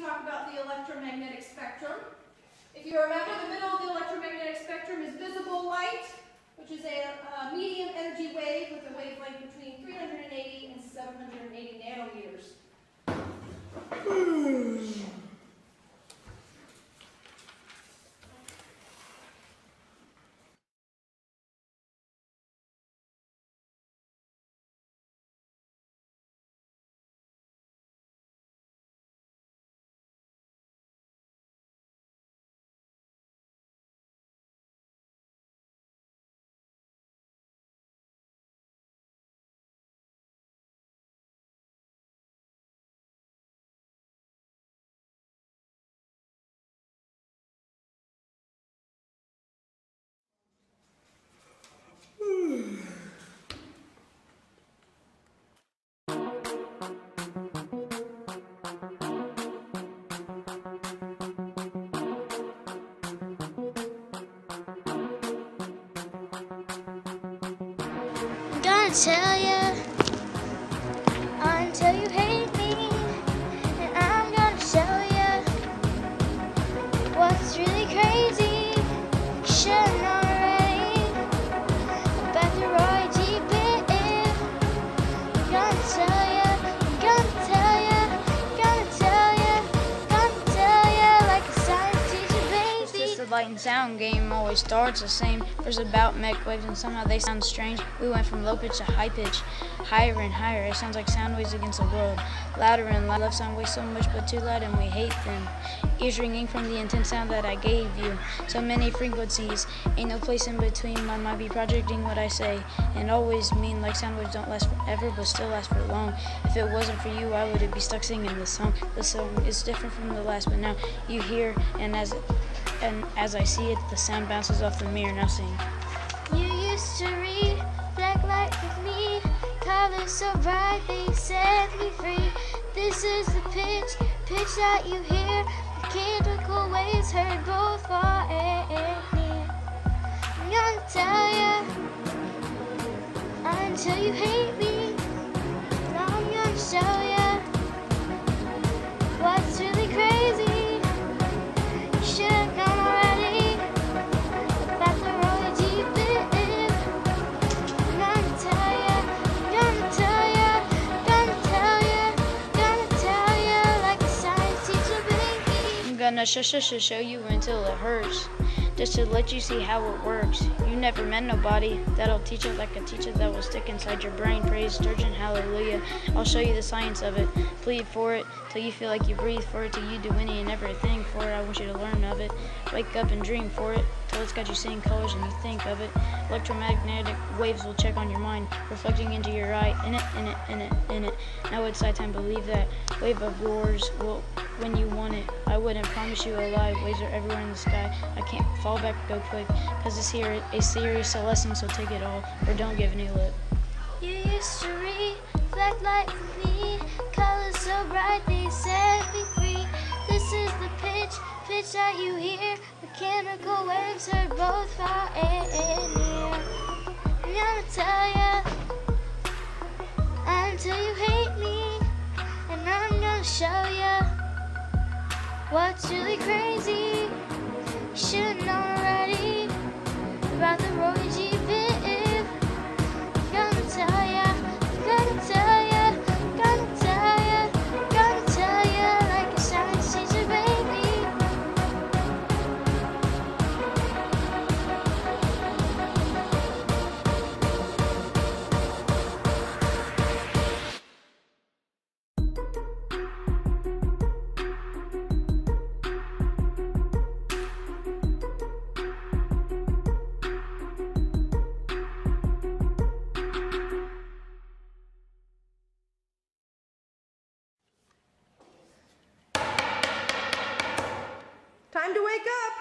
talk about the electromagnetic spectrum. If you remember, the middle of the electromagnetic spectrum is visible light, which is a, a medium energy wave with a wavelength between 380 and 780 nanometers. Gonna tell you light and sound game always starts the same. There's about mech waves and somehow they sound strange. We went from low pitch to high pitch, higher and higher. It sounds like sound waves against the world. Louder and louder. Love sound waves so much but too loud and we hate them. Ears ringing from the intense sound that I gave you. So many frequencies. Ain't no place in between. My might be projecting what I say. And always mean like sound waves don't last forever but still last for long. If it wasn't for you, I would it be stuck singing this song. The song is different from the last, but now you hear and as and as I see it, the sound bounces off the mirror. Now sing. You used to read Black Light with me, colors so bright they set me free. This is the pitch, pitch that you hear. Mechanical waves heard both far and near. I'm gonna tell you until you hate me. Gonna sh sh sh show you until it hurts. Just to let you see how it works. You never met nobody that'll teach it like a teacher that will stick inside your brain. Praise sturgeon, hallelujah. I'll show you the science of it. Plead for it till you feel like you breathe for it, till you do any and everything for it. I want you to learn of it. Wake up and dream for it it's got you seeing colors and you think of it. Electromagnetic waves will check on your mind, reflecting into your eye. In it, in it, in it, in it. Now it's high time believe that wave of yours will when you want it. I wouldn't promise you a lie. Waves are everywhere in the sky. I can't fall back go quick, cause it's here a serious lesson, so take it all or don't give any lip. You used to Light with me, colors so bright they set me pitch, pitch that you hear. Mechanical waves heard both far and near. I'm gonna tell ya until you hate me, and I'm gonna show ya what's really crazy. You should've known already about the wake up.